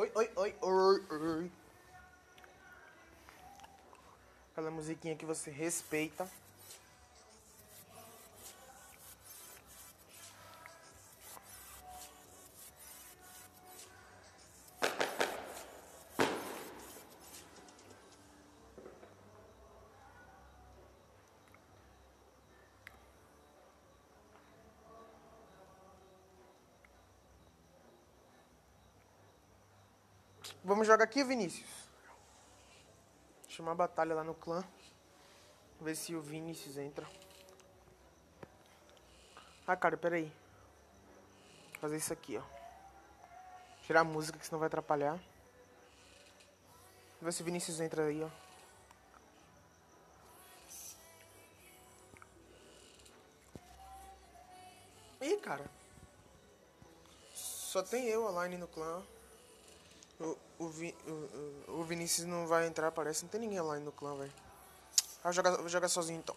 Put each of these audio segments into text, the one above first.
Oi, oi, oi, oi, oi. Aquela musiquinha que você respeita. Vamos jogar aqui, Vinícius. Chamar a batalha lá no clã. Ver se o Vinícius entra. Ah, cara, peraí. Vou fazer isso aqui, ó. Tirar a música, que senão vai atrapalhar. Ver se o Vinícius entra aí, ó. Ih, cara. Só tem eu online no clã. O, o, o, o, Vinícius não vai entrar, parece. Não tem ninguém online no clã, velho. Ah, vou vou jogar sozinho então.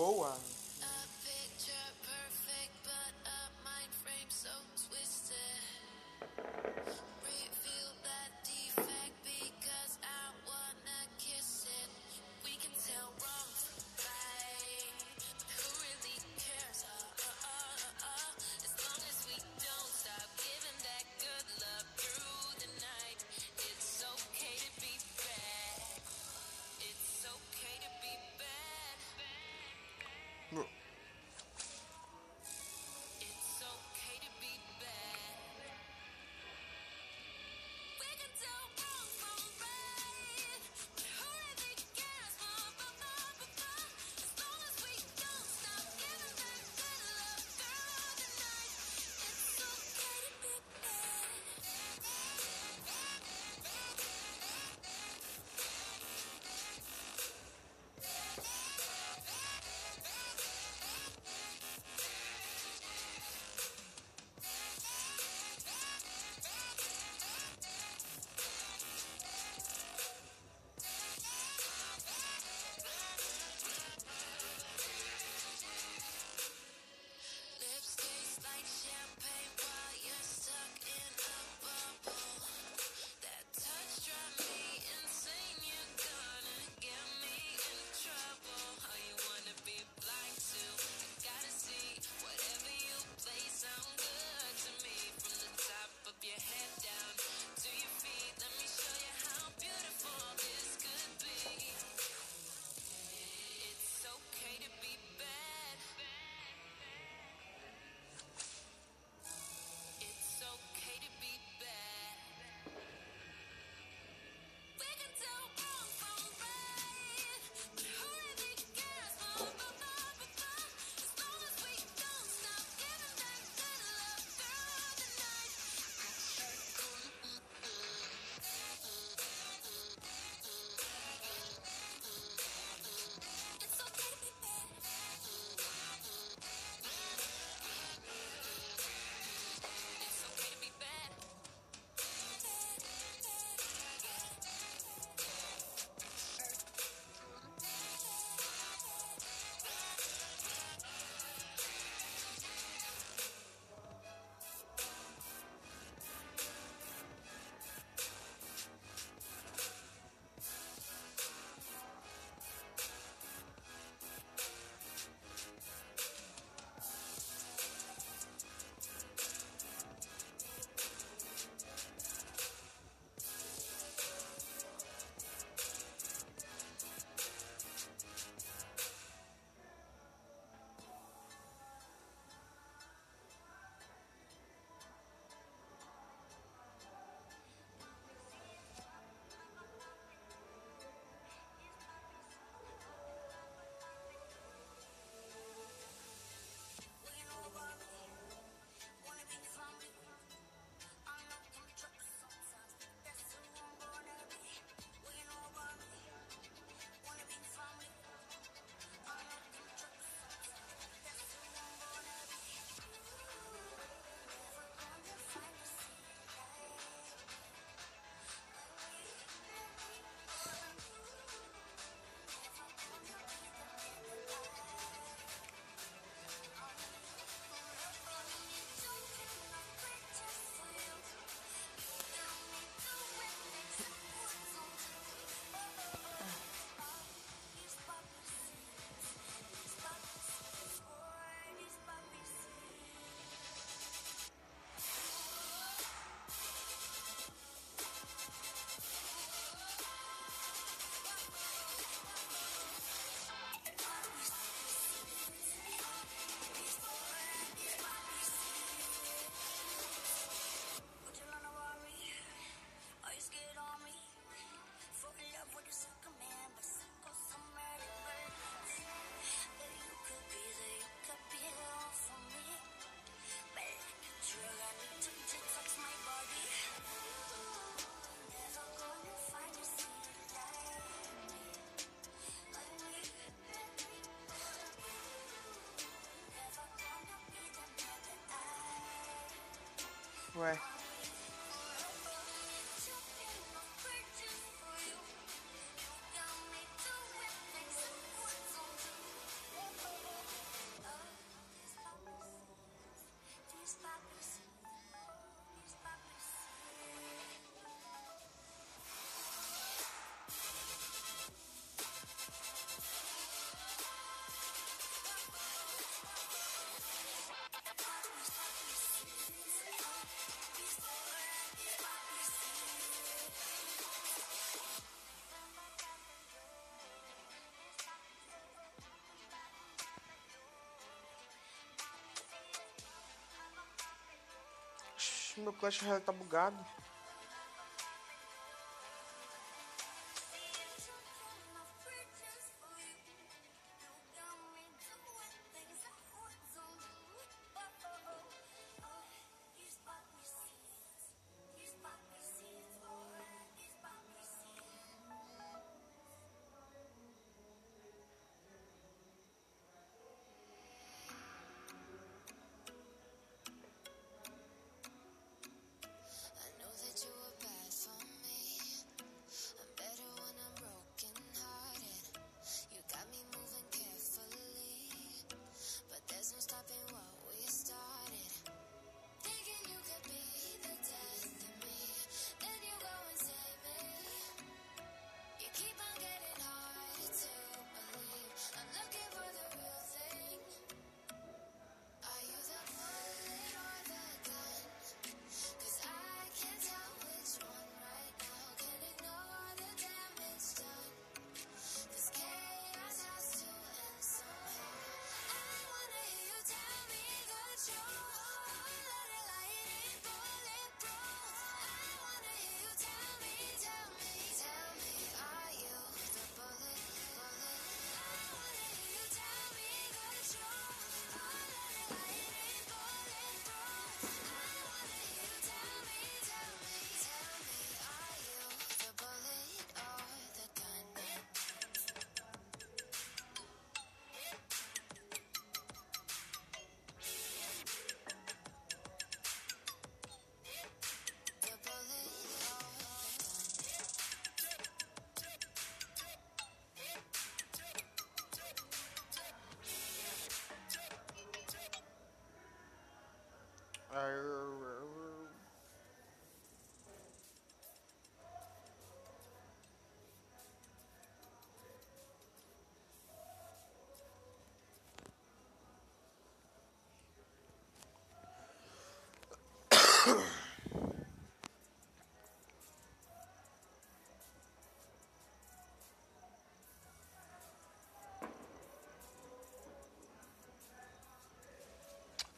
Boa. Look. breath Meu Clash tá bugado.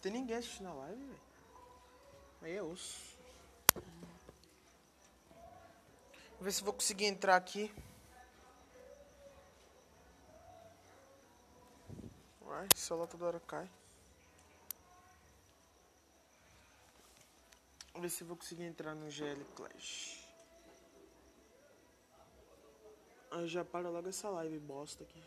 Tem ninguém assistindo a live, velho. Aí é osso. Vou ver se vou conseguir entrar aqui. Uai, o celular toda hora cai. Vamos ver se vou conseguir entrar no GL Clash. Já para logo essa live bosta aqui.